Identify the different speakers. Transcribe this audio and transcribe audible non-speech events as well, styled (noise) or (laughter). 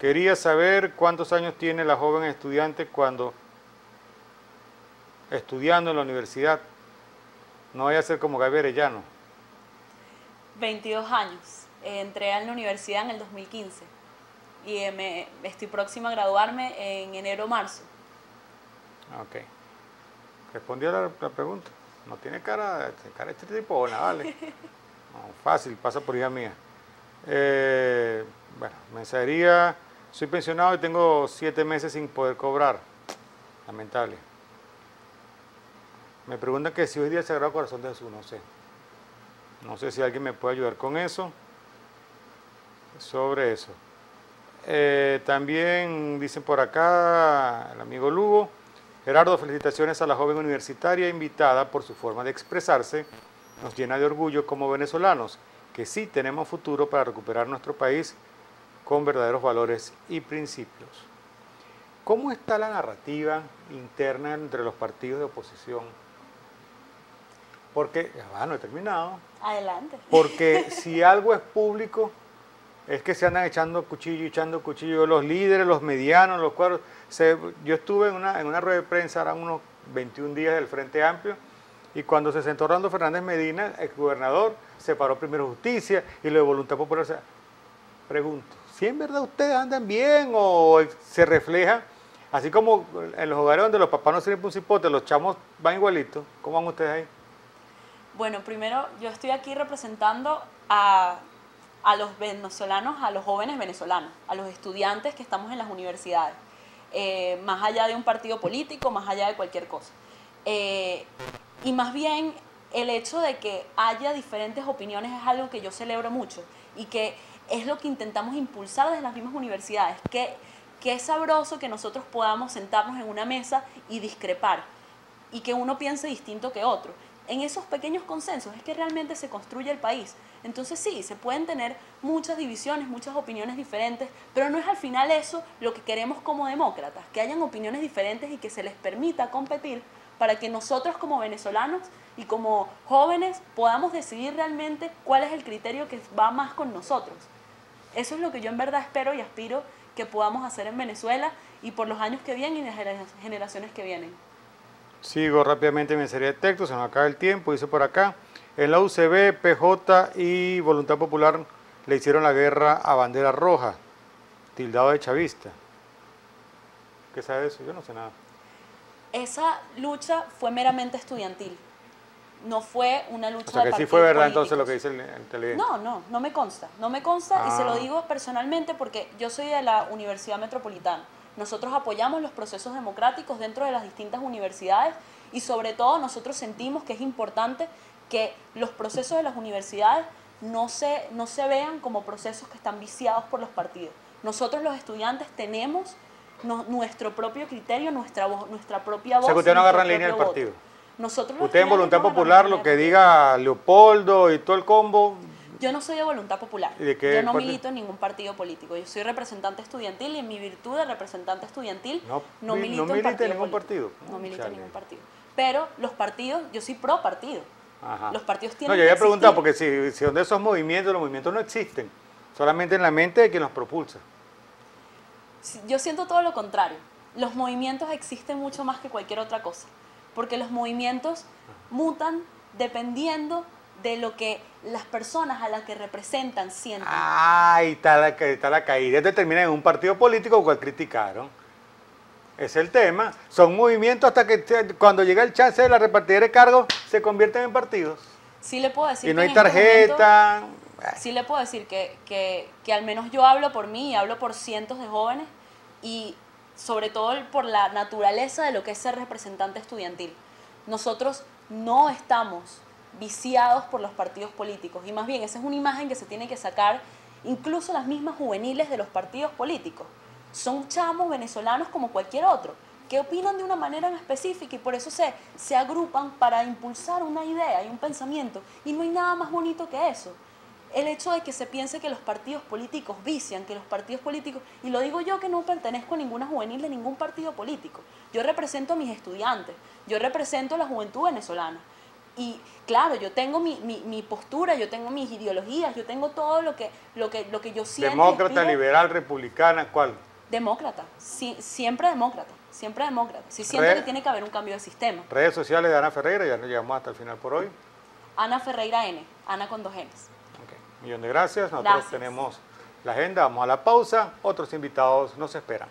Speaker 1: Quería saber cuántos años tiene la joven estudiante cuando estudiando en la universidad. No vaya a ser como Gaby Arellano.
Speaker 2: 22 años. Eh, entré en la universidad en el 2015 y eh, me, estoy próxima a graduarme en enero o marzo.
Speaker 1: Ok. Respondió la, la pregunta. No tiene cara, cara de este tipo, vale. (laughs) No, fácil, pasa por hija mía. Eh, bueno, mensajería, soy pensionado y tengo siete meses sin poder cobrar. Lamentable. Me preguntan que si hoy día es Sagrado Corazón de Jesús, no sé. No sé si alguien me puede ayudar con eso. Sobre eso. Eh, también dicen por acá el amigo Lugo. Gerardo, felicitaciones a la joven universitaria invitada por su forma de expresarse. Nos llena de orgullo como venezolanos, que sí tenemos futuro para recuperar nuestro país con verdaderos valores y principios. ¿Cómo está la narrativa interna entre los partidos de oposición? Porque, ya no he terminado.
Speaker 2: Adelante.
Speaker 1: Porque si algo es público, es que se andan echando cuchillo, echando cuchillo los líderes, los medianos, los cuadros. yo estuve en una, en una rueda de prensa, eran unos 21 días del Frente Amplio, y cuando se sentó Orlando Fernández Medina, el gobernador, se paró primero justicia y lo de voluntad popular. O sea, pregunto, ¿si en verdad ustedes andan bien o se refleja, así como en los hogares donde los papás no sirven un cipote, los chamos van igualitos, ¿cómo van ustedes ahí?
Speaker 2: Bueno, primero yo estoy aquí representando a, los venezolanos, a los jóvenes venezolanos, a los estudiantes que estamos en las universidades, eh, más allá de un partido político, más allá de cualquier cosa. Eh, y más bien el hecho de que haya diferentes opiniones es algo que yo celebro mucho y que es lo que intentamos impulsar desde las mismas universidades, que es sabroso que nosotros podamos sentarnos en una mesa y discrepar y que uno piense distinto que otro en esos pequeños consensos es que realmente se construye el país. Entonces sí, se pueden tener muchas divisiones, muchas opiniones diferentes, pero no es al final eso lo que queremos como demócratas, que hayan opiniones diferentes y que se les permita competir para que nosotros como venezolanos y como jóvenes podamos decidir realmente cuál es el criterio que va más con nosotros. Eso es lo que yo en verdad espero y aspiro que podamos hacer en Venezuela y por los años que vienen y las generaciones que vienen.
Speaker 1: Sigo rápidamente mi serie de textos, se nos acaba el tiempo, dice por acá. En la UCB, PJ y Voluntad Popular le hicieron la guerra a bandera roja, tildado de chavista. ¿Qué sabe eso? Yo no sé nada.
Speaker 2: Esa lucha fue meramente estudiantil. No fue una lucha
Speaker 1: o sea, que sí fue verdad entonces lo que dice el, el
Speaker 2: No, no, no me consta. No me consta y se lo ah. digo personalmente porque yo soy de la Universidad Metropolitana. Nosotros apoyamos los procesos democráticos dentro de las distintas universidades y sobre todo nosotros sentimos que es importante que los procesos de las universidades no se, no se vean como procesos que están viciados por los partidos. Nosotros los estudiantes tenemos nuestro propio criterio, nuestra, nuestra propia voz. O sea,
Speaker 1: que usted no agarra en línea el partido.
Speaker 2: Nosotros
Speaker 1: usted en Voluntad Popular, lo que diga Leopoldo y todo el combo,
Speaker 2: yo no soy de voluntad popular. yo no milito en ningún partido político. Yo soy representante estudiantil y en mi virtud de representante estudiantil no, milito
Speaker 1: no
Speaker 2: en, partido
Speaker 1: ningún partido.
Speaker 2: No milito en ningún partido. Pero los partidos, yo soy pro partido. Los partidos tienen.
Speaker 1: No, yo había preguntado, porque si, si donde esos movimientos, los movimientos no existen, solamente en la mente de quien los propulsa.
Speaker 2: Yo siento todo lo contrario. Los movimientos existen mucho más que cualquier otra cosa. Porque los movimientos mutan dependiendo de lo que las personas a las que representan sienten.
Speaker 1: Ay, está la, está la caída. Determina en un partido político cual criticaron. Es el tema. Son movimientos hasta que cuando llega el chance de la repartidera de cargos se convierten en partidos.
Speaker 2: Sí le puedo decir.
Speaker 1: Y no hay este tarjeta.
Speaker 2: sí le puedo decir que, que, que al menos yo hablo por mí y hablo por cientos de jóvenes y sobre todo por la naturaleza de lo que es ser representante estudiantil. Nosotros no estamos viciados por los partidos políticos. Y más bien, esa es una imagen que se tiene que sacar incluso las mismas juveniles de los partidos políticos. Son chamos venezolanos como cualquier otro, que opinan de una manera específica y por eso se, se agrupan para impulsar una idea y un pensamiento. Y no hay nada más bonito que eso. El hecho de que se piense que los partidos políticos vician, que los partidos políticos, y lo digo yo que no pertenezco a ninguna juvenil de ningún partido político. Yo represento a mis estudiantes, yo represento a la juventud venezolana y claro, yo tengo mi, mi, mi, postura, yo tengo mis ideologías, yo tengo todo lo que, lo que, lo que yo siento.
Speaker 1: Demócrata, liberal, republicana, ¿cuál?
Speaker 2: Demócrata, siempre demócrata, siempre demócrata. Si siento que tiene que haber un cambio de sistema.
Speaker 1: Redes sociales de Ana Ferreira, ya nos llegamos hasta el final por hoy.
Speaker 2: Ana Ferreira N, Ana con dos Ns.
Speaker 1: Millón de gracias, nosotros tenemos la agenda, vamos a la pausa, otros invitados nos esperan.